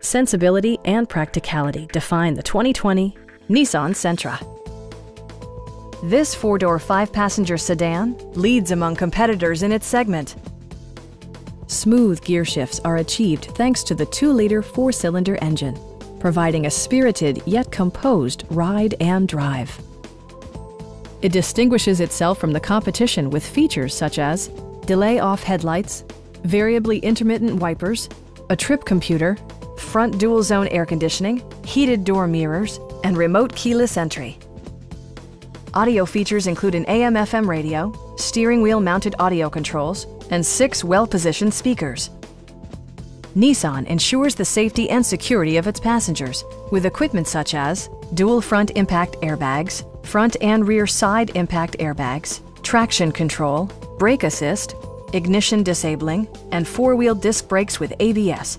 Sensibility and practicality define the 2020 Nissan Sentra. This four-door, five-passenger sedan leads among competitors in its segment. Smooth gear shifts are achieved thanks to the 2-liter four-cylinder engine, providing a spirited yet composed ride and drive. It distinguishes itself from the competition with features such as delay-off headlights, variably intermittent wipers, a trip computer, front dual-zone air conditioning, heated door mirrors, and remote keyless entry. Audio features include an AM-FM radio, steering wheel mounted audio controls, and six well-positioned speakers. Nissan ensures the safety and security of its passengers with equipment such as dual front impact airbags, front and rear side impact airbags, traction control, brake assist, ignition disabling, and four-wheel disc brakes with ABS.